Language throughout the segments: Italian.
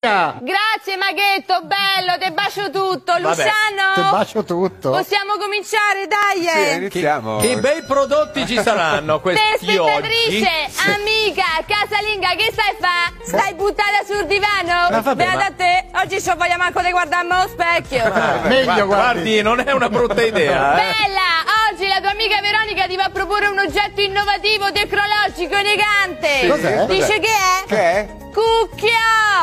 Grazie Maghetto, bello, te bacio tutto. Luciano? Te bacio tutto. Possiamo cominciare, dai. Sì, eh. iniziamo. Che bei prodotti ci saranno questi oggi. Telespettatrice, amica, casalinga, che stai a fa? Stai buttata sul divano? Ma Beata ma- a te, oggi ci voglio manco di guardarmi allo specchio. Meglio, guardi. Guardi, non è una brutta idea. Eh? Bella, oggi la tua amica Veronica ti va a proporre un oggetto innovativo, tecnologico, elegante. Cos'è? Dice che è? Che è?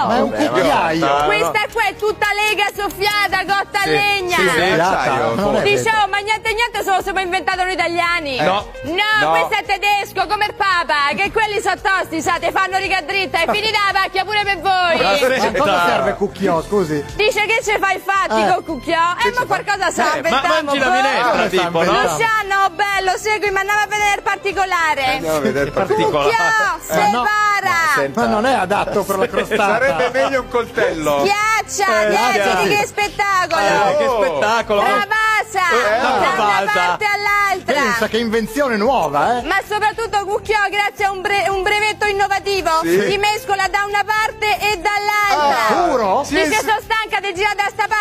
Ma è un cucchiaio. Questa qua è tutta lega soffiata, cotta a Sì, legna. sì, sì. Diciamo, ma niente niente se lo siamo inventato noi italiani. No. No, No. questo è tedesco, come il Papa, che quelli sono tosti, sa, te fanno riga dritta e finita la pacchia pure per voi. Ma cosa serve cucchiò, scusi? Dice che ci fai fatti Eh. con cucchiò? E ma qualcosa sa, Eh, ma mangi la minestra, Ah, tipo, no? sta Bello, segui, ma andiamo a vedere il particolare. Andiamo a vedere il Particolare. Cucchiò, Eh, no. separa. Ma non è adatto per la crostata. Sarebbe meglio un coltello. Schiaccia, Eh, niente schiaccia. di che spettacolo. Eh, che Oh. spettacolo. Travasa Eh, da una travasa. parte all'altra. Pensa che invenzione nuova, eh? Ma soprattutto Cucchiò, grazie a un, bre- un brevetto innovativo, Sì. ti mescola da una parte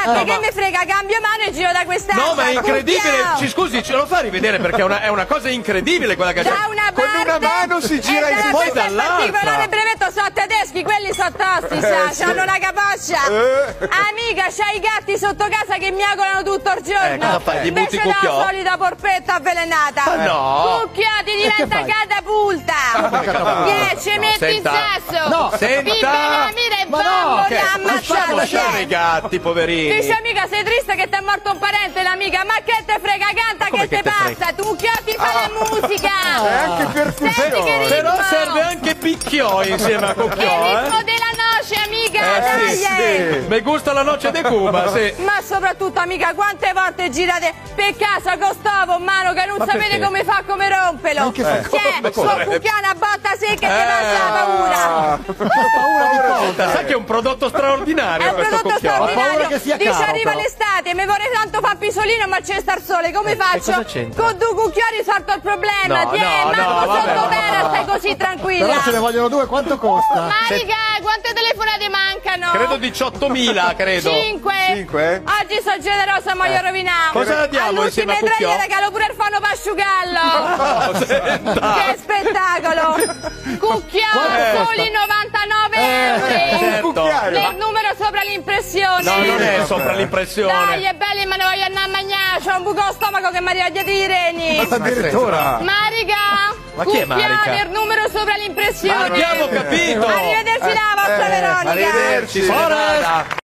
parte, Eh, che ma- mi frega, cambio mano e giro da quest'altra. No, ma è incredibile. Ci scusi, ce lo fa rivedere perché è una, è una cosa incredibile quella che c'è. Da una Con una mano si gira e in- poi questa dall'altra. particolare brevetto sono tedeschi, quelli sono tosti, sa, sì. hanno una capoccia. Eh. Amica, c'hai i gatti sotto casa che miagolano tutto il giorno. Eh, Invece Cucchiò? la solita porpetta avvelenata. Ma no. Cucchiò ti diventa fai? catapulta. Che ci metti in sasso. No, senta. E Ma no, bambola, Che? Ammazzata. lasciare i gatti, poverini. Dice amica sei triste che ti è morto un parente l'amica Ma che te frega canta Come che che te te passa Tu che ti fa la musica E anche Senti che percussione. Però ritmo. serve anche picchiò insieme a È Cocchiò, eh? Sì, eh. Mi gusta la noce de Cuba, sì. Ma soprattutto amica quante volte girate per casa con stovo in mano che non Ma sapete perché? come fa come romperlo che Che come suo cucchiano una botta secca e Eh. ti passa la paura paura di cosa? Sai che è un prodotto straordinario È un prodotto eh? Paura straordinario. che sia Dice caro, arriva però. l'estate, mi vorrei tanto far pisolino ma c'è sta il sole, come faccio? cosa c'entra? Con due cucchiari sorto il problema, No, ti no, è, no, manco vabbè, sotto terra stai così tranquilla. Però ce ne vogliono due, quanto costa? Marica, quante telefonate mancano? Credo 18.000, credo. Cinque. Cinque? Oggi sono generosa, ma io rovinato. Cosa diamo insieme a Cucchiò? gli regalo pure il asciugarlo. Oh, senta. che spettacolo. Cucchiò, soli 99 euro. Un certo. Il numero sopra l'impressione. No, non è sopra Dai, l'impressione. è bello, ma ne voglio andare a mangiare. C'ho un buco allo stomaco che mi arriva dietro i reni. Addirittura. Marica, Ma chi è Marica? Il numero sopra l'impressione. Ma abbiamo capito. Arrivederci la vostra Eh, Veronica. Arrivederci. Forest.